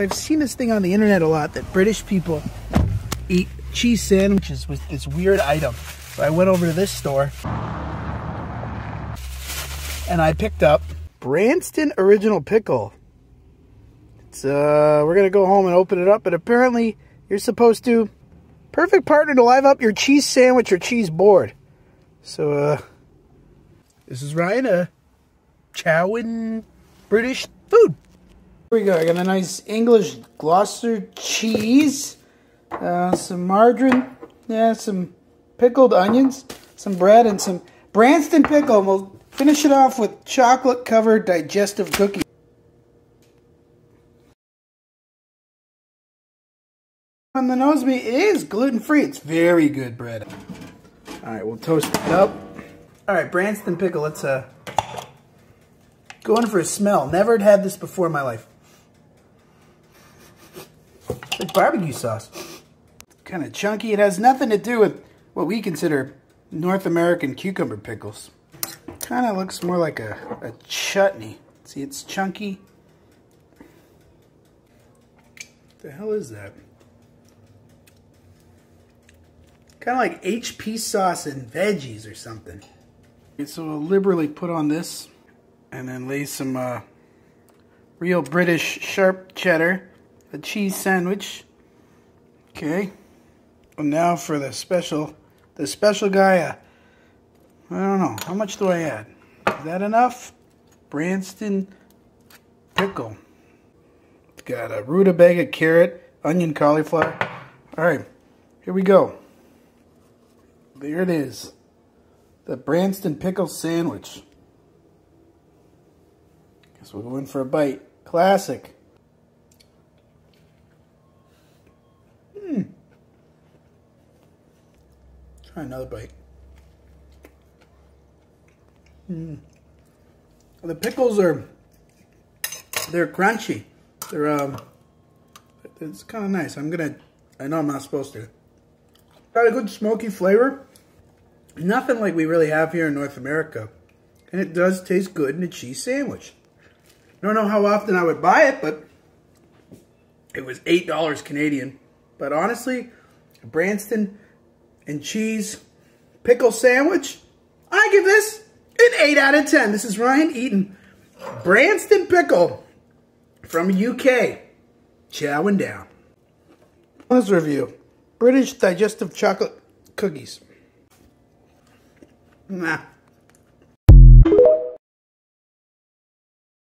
I've seen this thing on the internet a lot that British people eat cheese sandwiches with this weird item. So I went over to this store and I picked up Branston Original Pickle. It's, uh, we're to go home and open it up, but apparently you're supposed to. Perfect partner to live up your cheese sandwich or cheese board. So, uh, this is Ryan, uh, chowing British food. Here we go. I got a nice English Gloucester cheese, uh, some margarine, yeah, some pickled onions, some bread, and some Branston pickle. We'll finish it off with chocolate covered digestive cookies. On the nose is gluten free. It's very good bread. All right, we'll toast it up. All right, Branston pickle. Let's uh go in for a smell. Never had this before in my life. It's barbecue sauce. Kind of chunky. It has nothing to do with what we consider North American cucumber pickles. Kind of looks more like a, a chutney. See, it's chunky. What the hell is that? Kind of like HP sauce and veggies or something. So we'll liberally put on this and then lay some uh, real British sharp cheddar, a cheese sandwich. Okay. And now for the special, the special guy, uh, I don't know, how much do I add? Is that enough? Branston pickle. It's got a rutabaga, carrot, onion, cauliflower. All right, here we go. There it is. The Branston Pickle Sandwich. Guess we're going for a bite. Classic. Hmm. Try another bite. Hmm. The pickles are, they're crunchy. They're, um, it's kind of nice. I'm gonna, I know I'm not supposed to. Got a good smoky flavor. Nothing like we really have here in North America. And it does taste good in a cheese sandwich. I don't know how often I would buy it, but it was $8 Canadian. But honestly, Branston and cheese pickle sandwich, I give this an 8 out of 10. This is Ryan eating Branston pickle from UK. Chowing down. Let's review. British digestive chocolate cookies. Nah.